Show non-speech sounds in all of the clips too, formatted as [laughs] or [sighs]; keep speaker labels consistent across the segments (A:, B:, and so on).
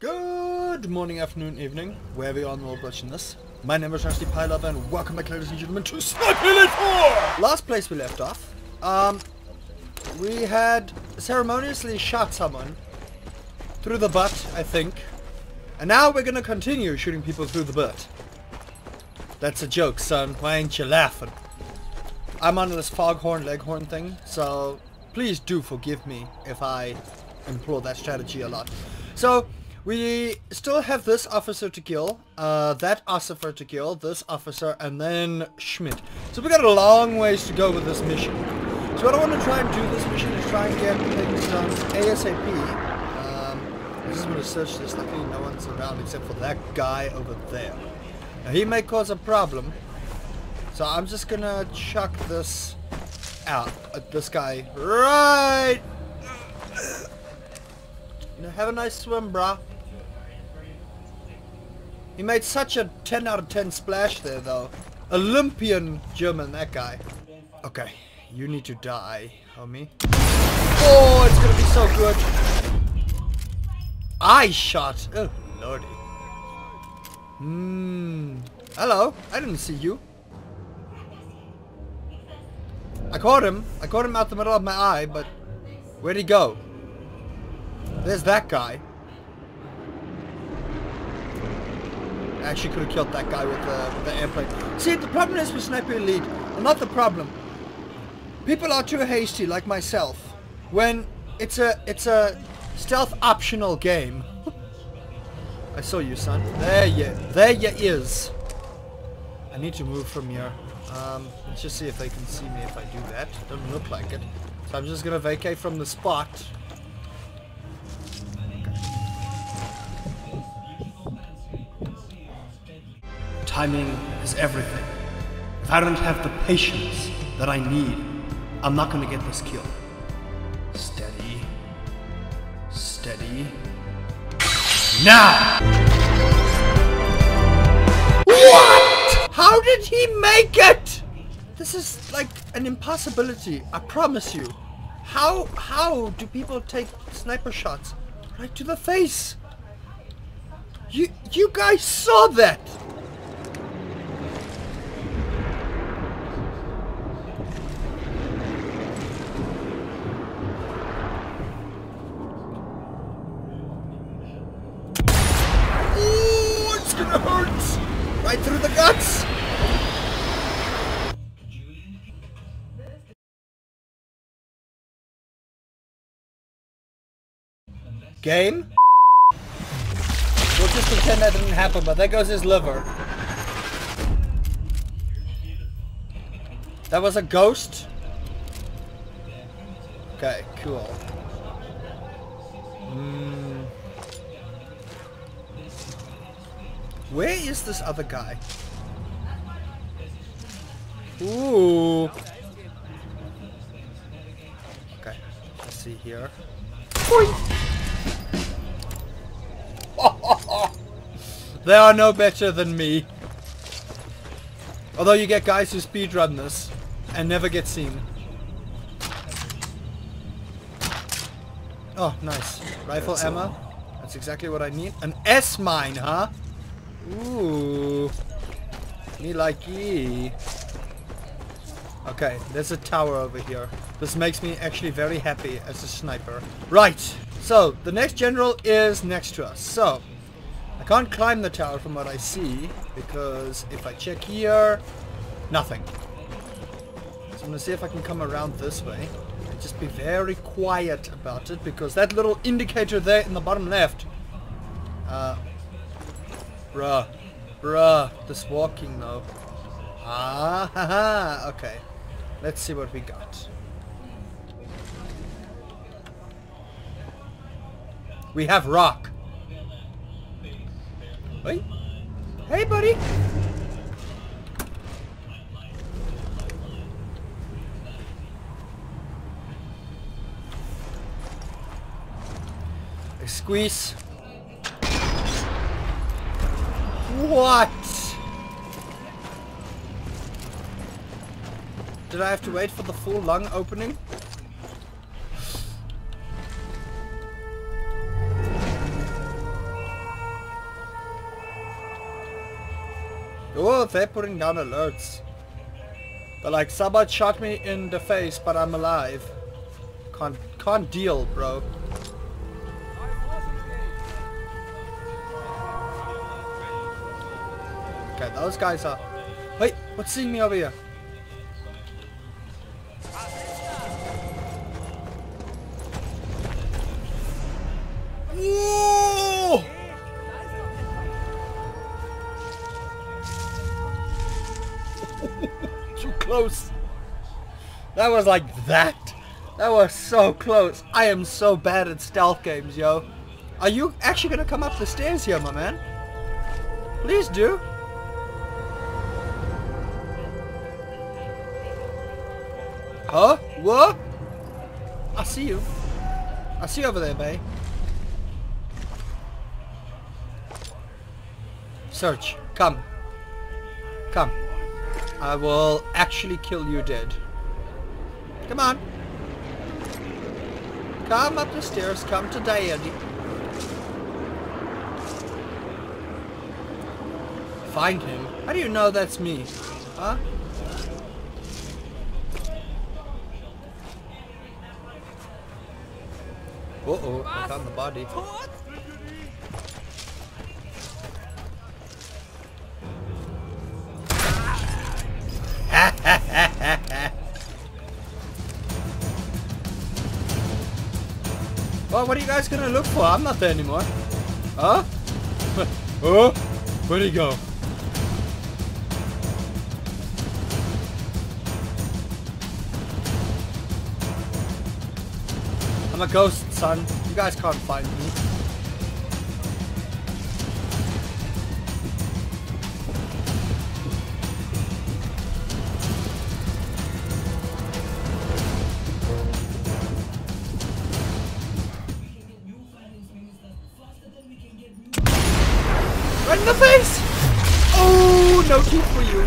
A: Good morning, afternoon, evening, wherever you are in the world watching this. My name is RustyPieLover and welcome back ladies and gentlemen to Sniper Elite 4! Last place we left off, um, we had ceremoniously shot someone through the butt, I think. And now we're gonna continue shooting people through the butt. That's a joke, son. Why ain't you laughing? I'm on this foghorn leghorn thing, so please do forgive me if I employ that strategy a lot. So, we still have this officer to kill, uh, that officer to kill, this officer, and then Schmidt. So we got a long ways to go with this mission. So what I want to try and do this mission is try and get things done ASAP. Um, I just want to search this, luckily no one's around except for that guy over there. Now he may cause a problem, so I'm just gonna chuck this out at this guy right have a nice swim, brah. He made such a 10 out of 10 splash there, though. Olympian German, that guy. Okay, you need to die, homie. Oh, it's gonna be so good. I shot. Oh, lordy. Hmm. Hello. I didn't see you. I caught him. I caught him out the middle of my eye, but where'd he go? There's that guy. Actually could have killed that guy with the, with the airplane. See, the problem is with Sniper Elite, well, not the problem. People are too hasty, like myself, when it's a it's a stealth optional game. [laughs] I saw you, son. There you, there you is. I need to move from here. Um, let's just see if they can see me if I do that. Doesn't look like it. So I'm just gonna vacate from the spot. Timing is everything. If I don't have the patience that I need, I'm not gonna get this kill. Steady. Steady. Now! What? How did he make it? This is like an impossibility, I promise you. How, how do people take sniper shots right to the face? You, you guys saw that! Through the guts! Game? We'll just pretend that didn't happen, but there goes his liver. That was a ghost? Okay, cool. Hmm. Where is this other guy? Ooh. Okay, let's see here. [laughs] they are no better than me. Although you get guys who speedrun this and never get seen. Oh, nice. Rifle uh, ammo. That's exactly what I need. An S-mine, huh? Ooh. Me like ye. Okay, there's a tower over here. This makes me actually very happy as a sniper. Right, so the next general is next to us. So, I can't climb the tower from what I see, because if I check here, nothing. So I'm gonna see if I can come around this way. And just be very quiet about it, because that little indicator there in the bottom left uh, Bruh. Bruh. This walking though. Ah. Okay. Let's see what we got. We have rock. Hey, Hey, buddy. Squeeze. What? Did I have to wait for the full lung opening? Oh, they're putting down alerts. They're like, Sabat shot me in the face, but I'm alive. Can't, can't deal, bro. Okay, those guys are... Wait, what's seeing me over here? Whoa! [laughs] Too close. That was like that. That was so close. I am so bad at stealth games, yo. Are you actually gonna come up the stairs here, my man? Please do. Huh? What? I see you. I see you over there, Bay. Search. Come. Come. I will actually kill you dead. Come on. Come up the stairs. Come to Daddy. Find him? How do you know that's me? Huh? Uh-oh, I found the body. [laughs] well, what are you guys gonna look for? I'm not there anymore. Huh? [laughs] oh? Where'd he go? I'm a ghost, son. You guys can't find me. Right in the face! Oh, no teeth for you.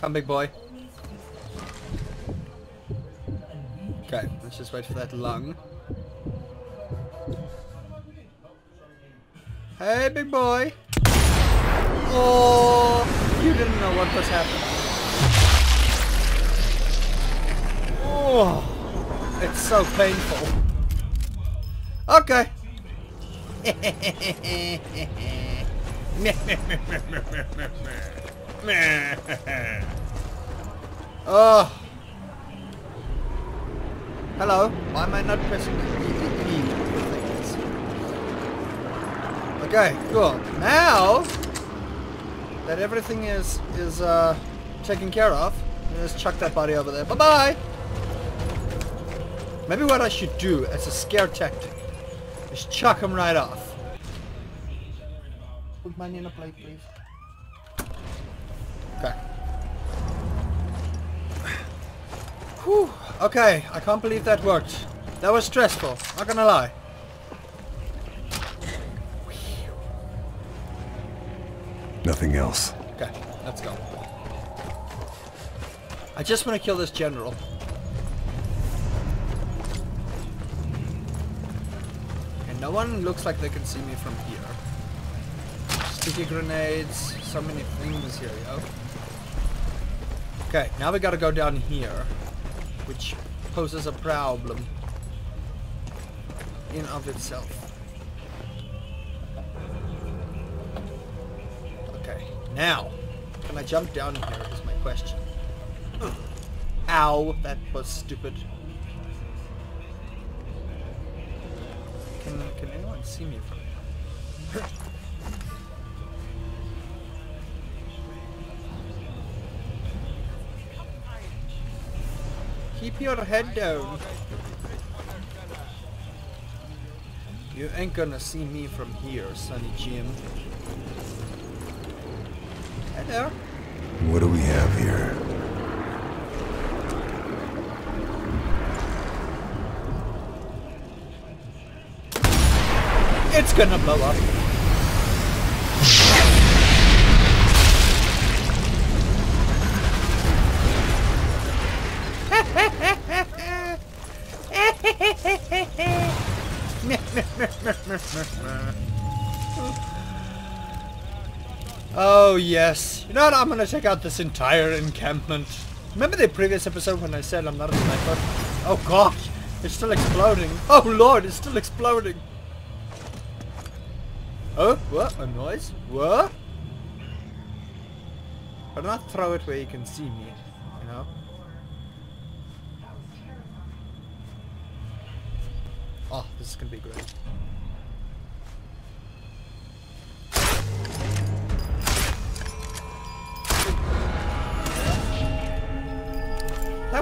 A: Come, big boy. Okay, let's just wait for that lung. Hey, big boy. Oh, you didn't know what was happening. Oh, it's so painful. Okay. [laughs] oh. Hello. Why am I not pressing E? Okay, cool. Now that everything is is uh, taken care of, let's chuck that body over there. Bye bye. Maybe what I should do as a scare tactic is chuck him right off. Put money in a plate, please. Okay. [sighs] Whew. Okay, I can't believe that worked. That was stressful, not gonna lie.
B: Nothing else.
A: Okay, let's go. I just want to kill this general. And no one looks like they can see me from here. Sticky grenades, so many things here, yo. Okay, now we gotta go down here, which poses a problem in of itself. Okay, now, can I jump down here is my question. Ow, that was stupid. Can, can anyone see me from here? Keep your head down. You ain't gonna see me from here, Sonny Jim. Hey there.
B: What do we have here?
A: It's gonna blow up. [laughs] oh yes. You know what? I'm gonna check out this entire encampment. Remember the previous episode when I said I'm not a sniper? Oh gosh, it's still exploding. Oh lord, it's still exploding. Oh, what? A noise? What? But not throw it where you can see me, you know? Oh, this is gonna be great.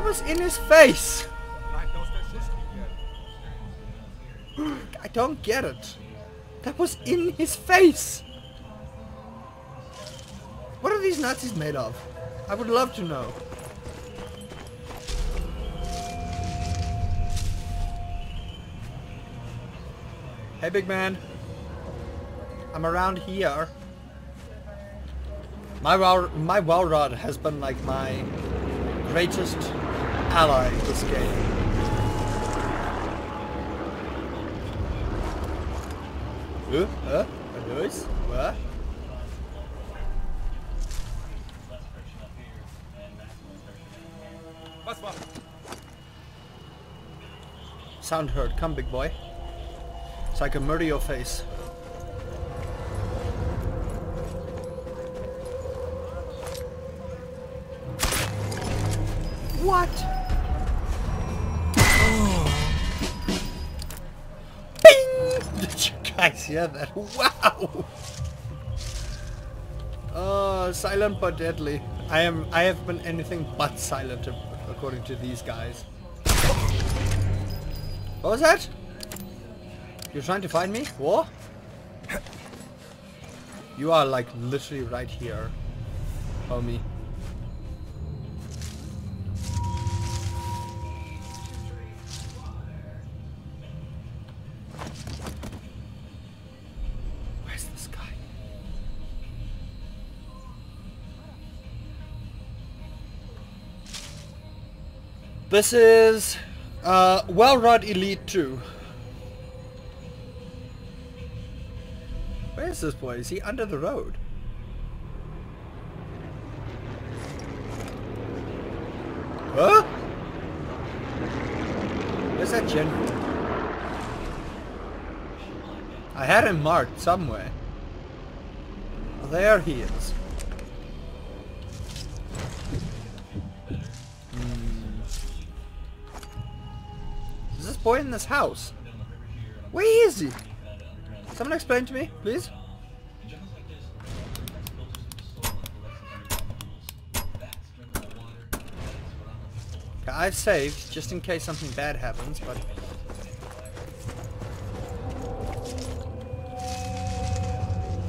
A: That was in his face! I don't get it. That was in his face! What are these Nazis made of? I would love to know. Hey big man. I'm around here. My well, my Welrod has been like my greatest ally this game. Uh, uh, a noise? What? Sound heard. Come, big boy. So I can murder your face. What? That? [laughs] Wow! Oh, silent but deadly. I am. I have been anything but silent, according to these guys. What was that? You're trying to find me? What? You are like literally right here, homie. This is uh, Welrod Elite 2. Where is this boy? Is he under the road? Huh? Where's that general? I had him marked somewhere. There he is. Boy in this house? Where is he? Someone explain to me, please. I've saved, just in case something bad happens, but...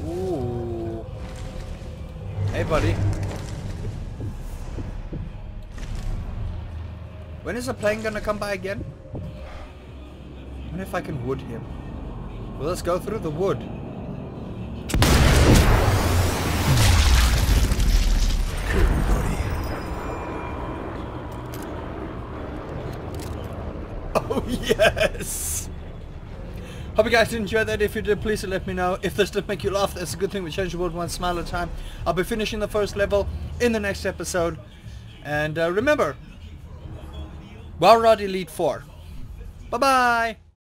A: Ooh. Hey, buddy. When is the plane gonna come by again? What if I can wood him? Well, let's go through the wood. Oh, yes! Hope you guys enjoyed that. If you did, please let me know. If this did make you laugh, that's a good thing. We change the world one smile at a time. I'll be finishing the first level in the next episode. And uh, remember, Welrod Elite 4. Bye-bye!